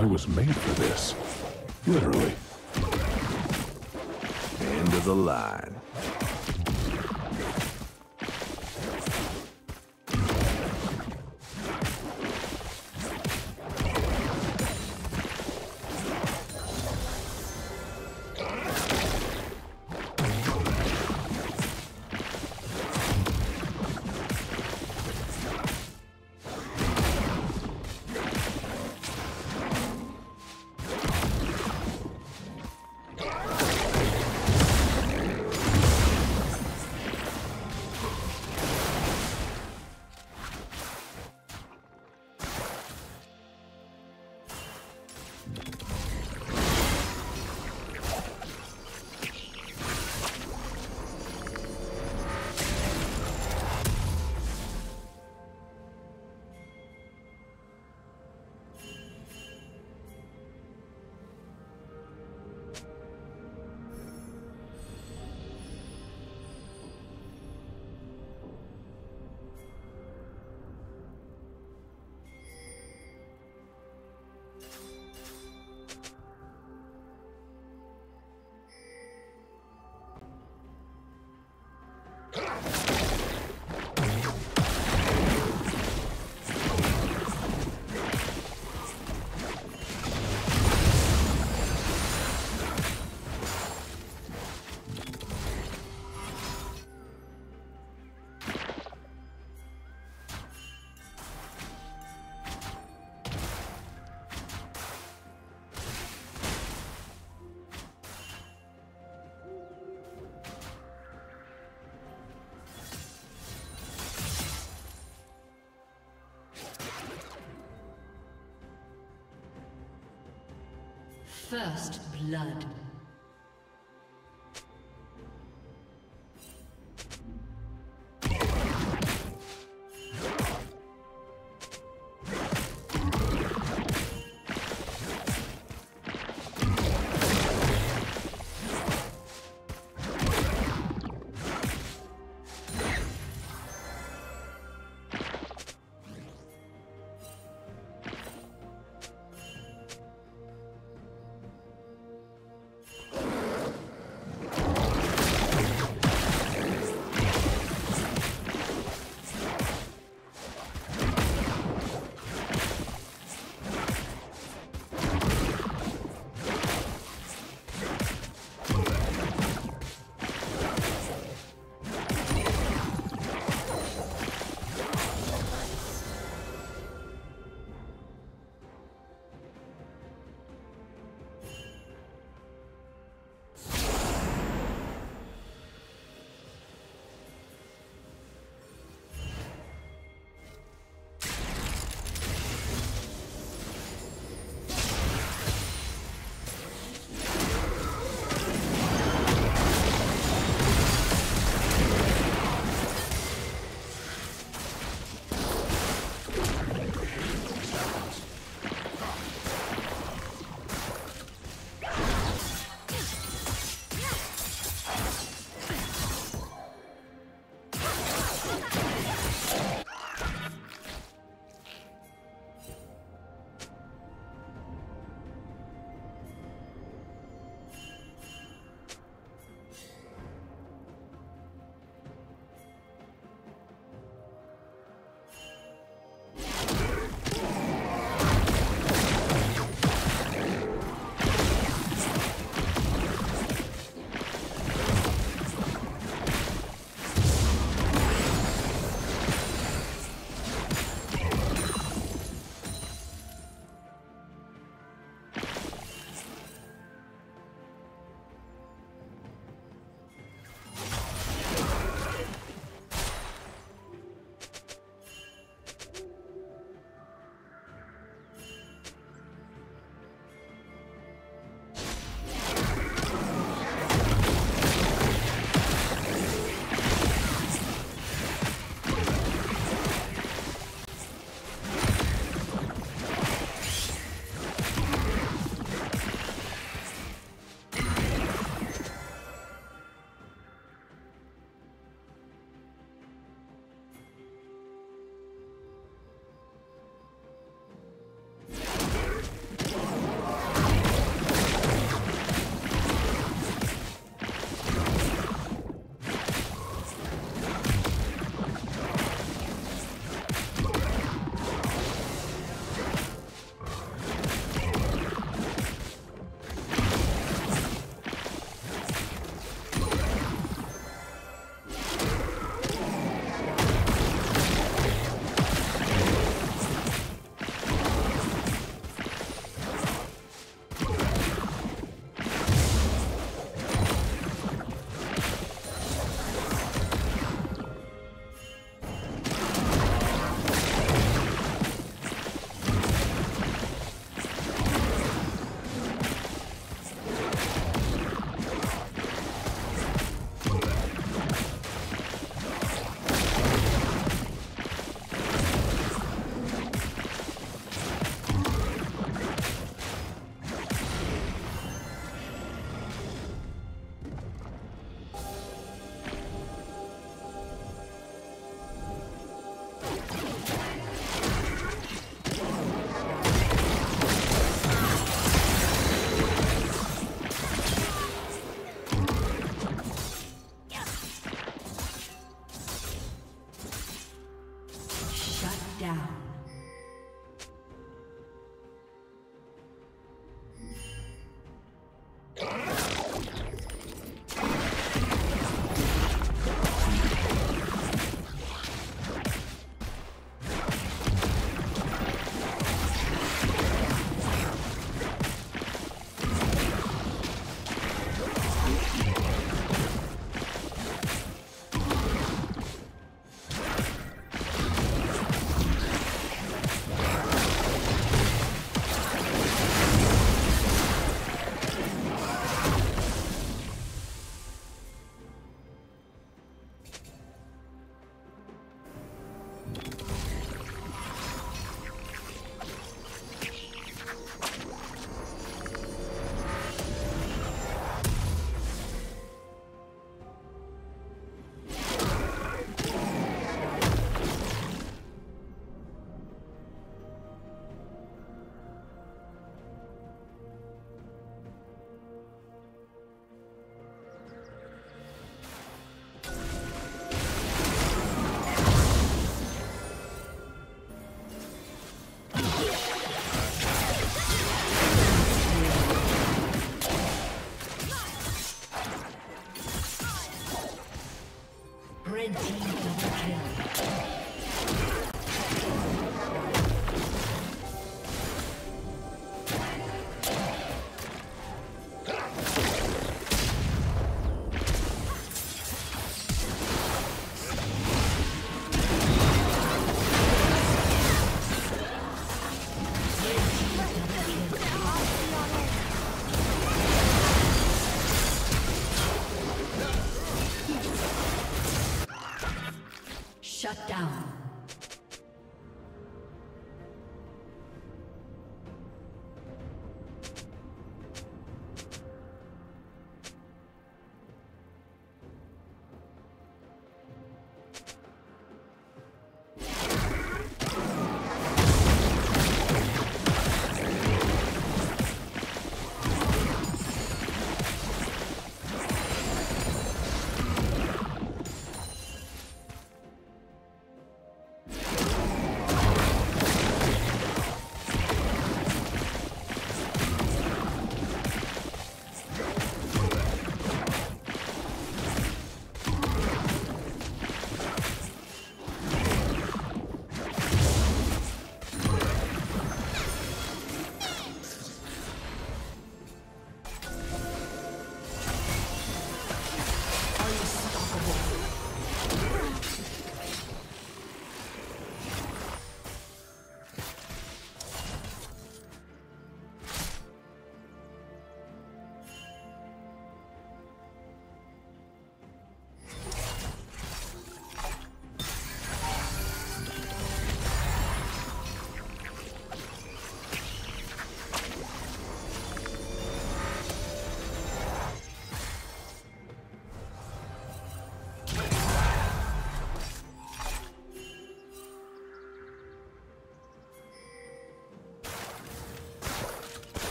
I was made for this. Literally. End of the line. First blood.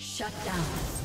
Shut down.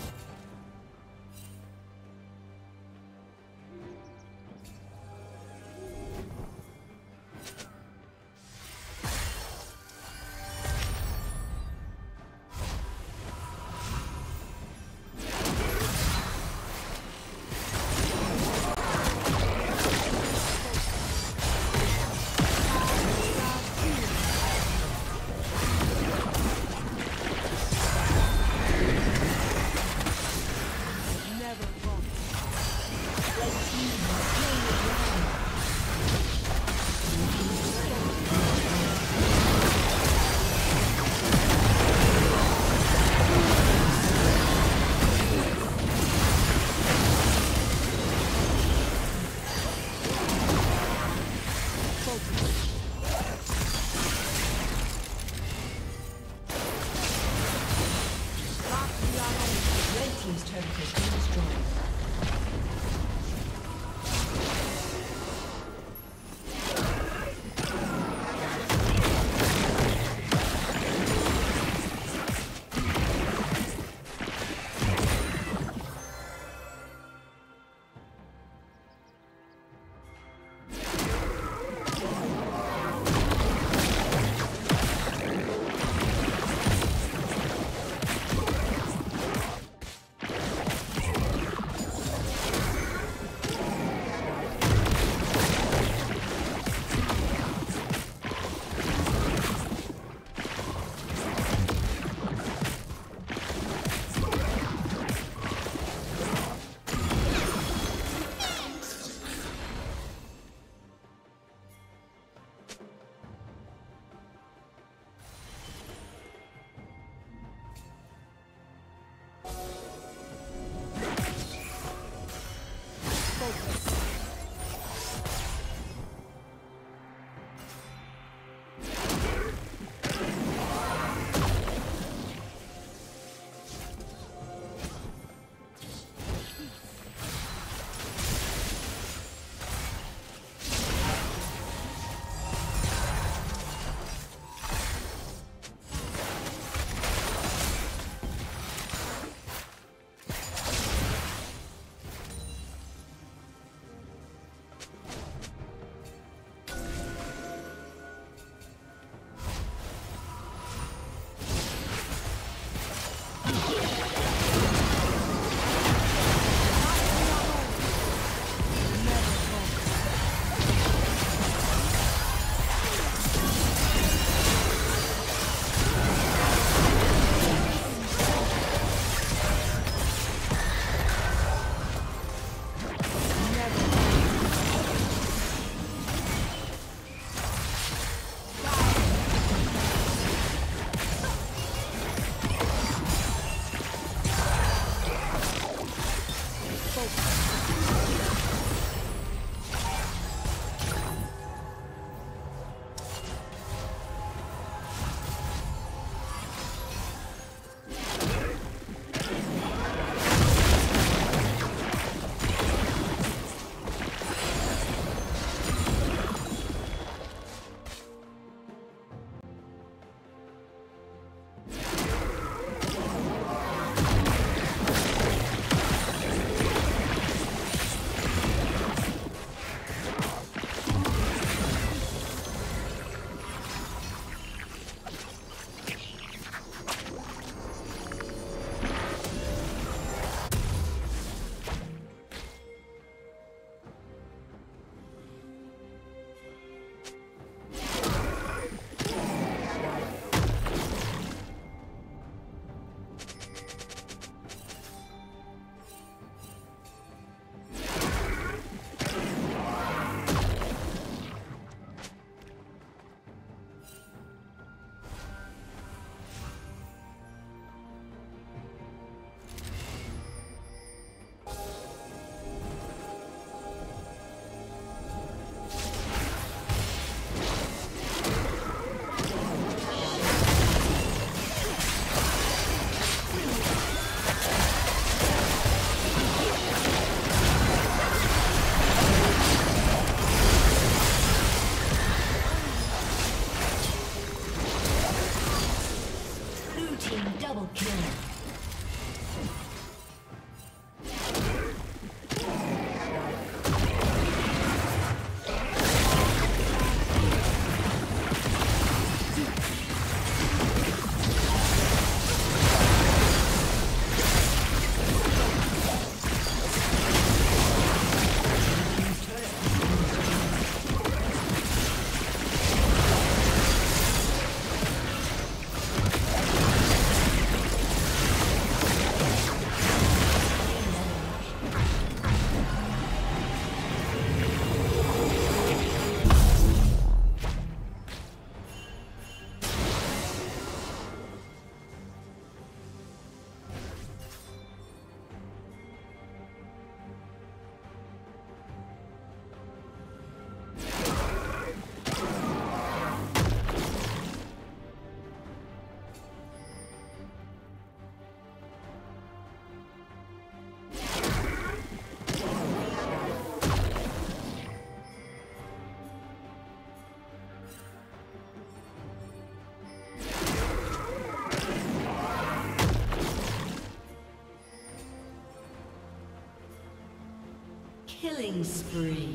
Killing spree.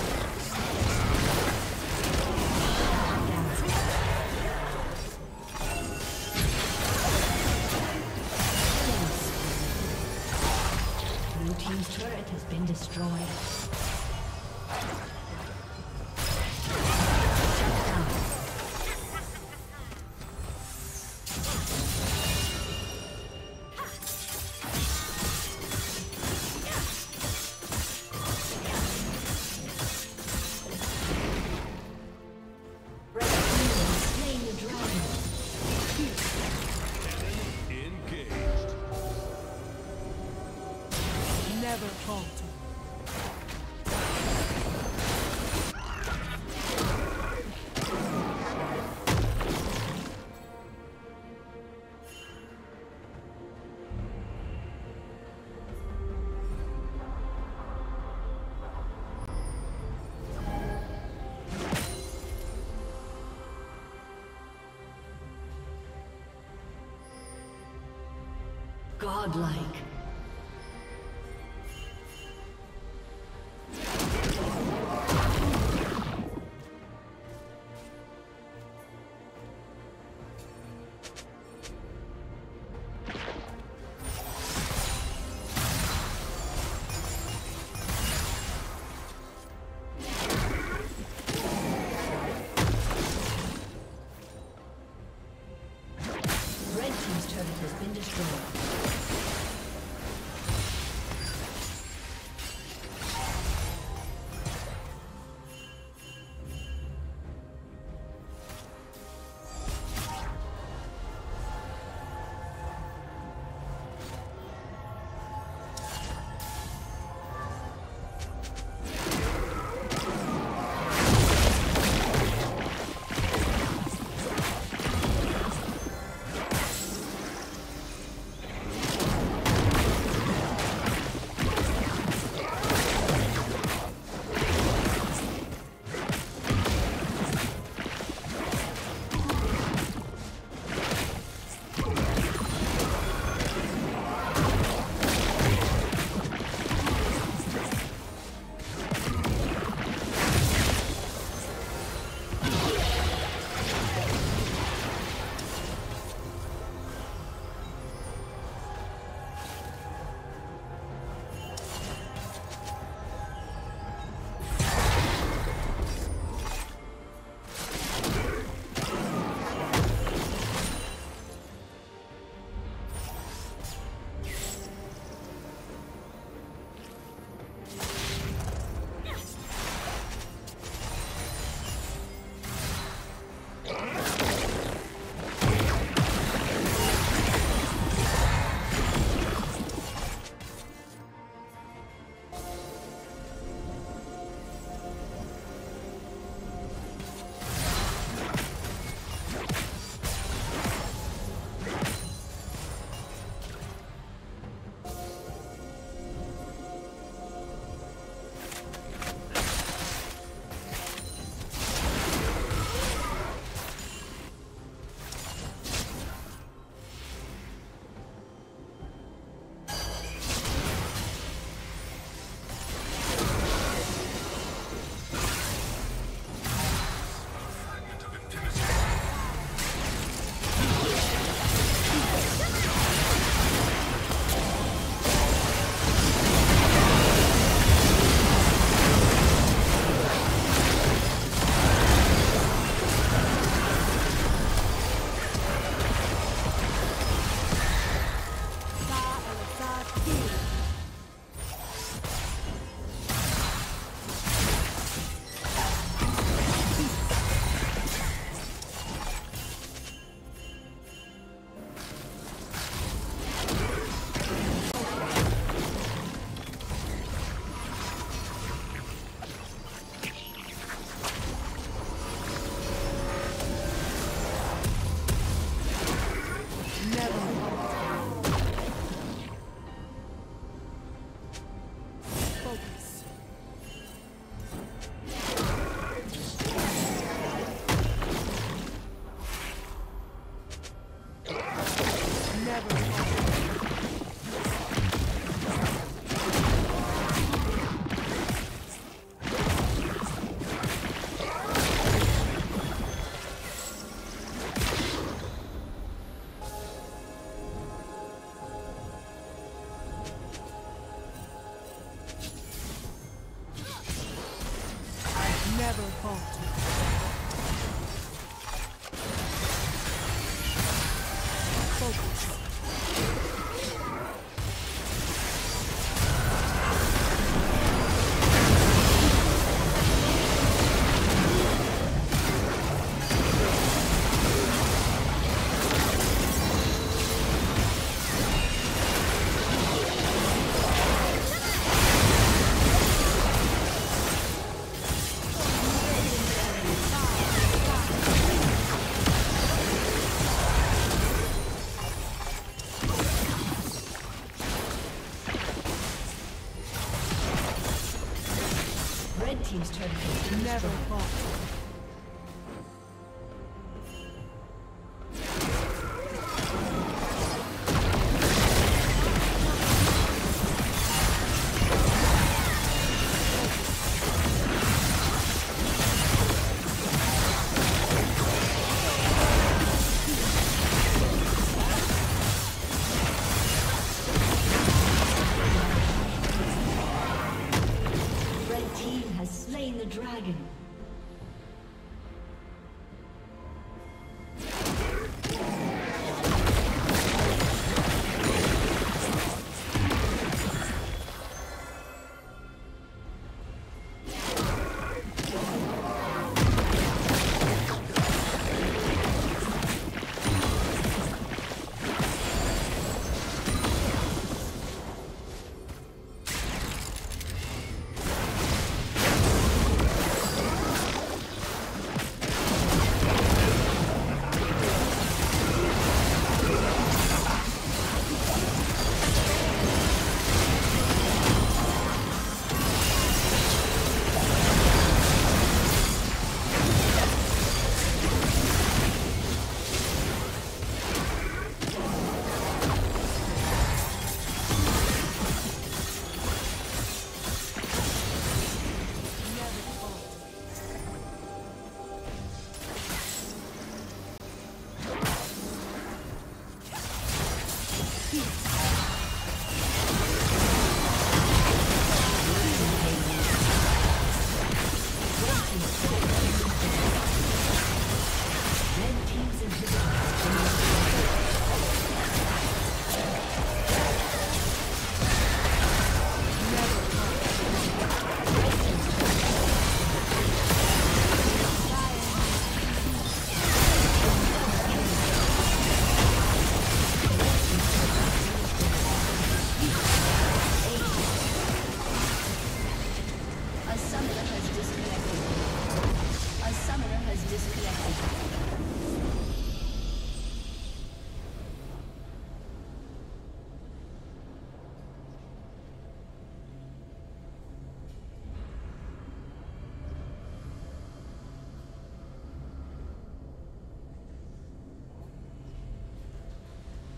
Godlike.